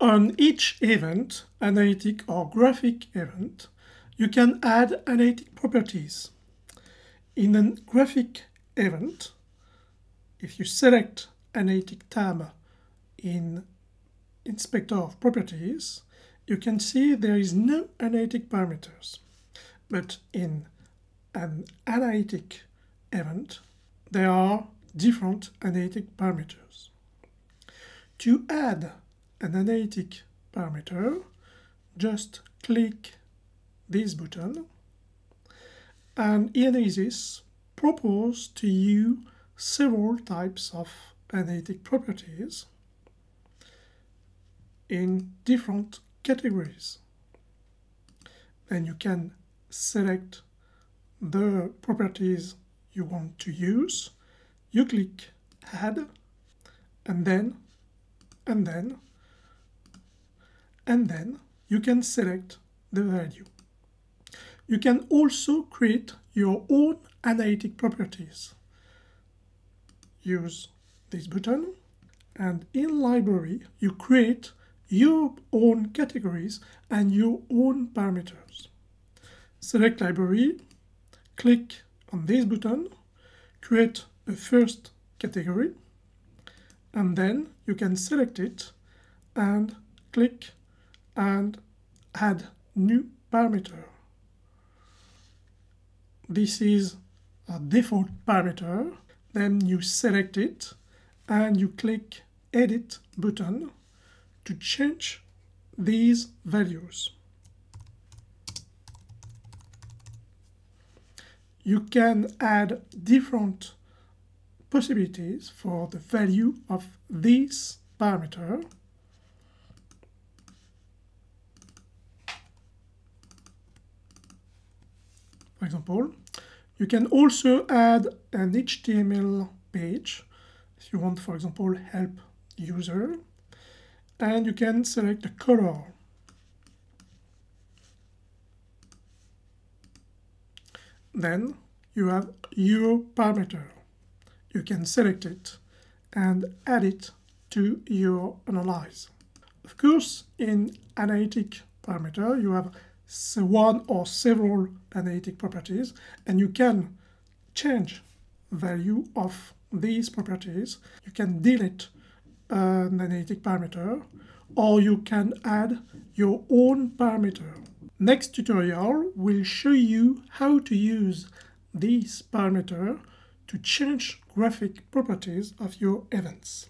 On each event, analytic or graphic event, you can add analytic properties. In a graphic event, if you select analytic tab in inspector of properties, you can see there is no analytic parameters. But in an analytic event, there are different analytic parameters. To add an analytic parameter, just click this button and eAnalysis propose to you several types of analytic properties in different categories. Then you can select the properties you want to use. You click add and then and then and then you can select the value. You can also create your own analytic properties. Use this button and in library you create your own categories and your own parameters. Select library, click on this button, create a first category and then you can select it and click and add new parameter. This is a default parameter. Then you select it and you click edit button to change these values. You can add different possibilities for the value of this parameter for example. You can also add an HTML page if you want, for example, help user. And you can select a color. Then you have your parameter. You can select it and add it to your analyze. Of course, in analytic parameter, you have one or several analytic properties and you can change value of these properties. You can delete an analytic parameter or you can add your own parameter. Next tutorial will show you how to use this parameter to change graphic properties of your events.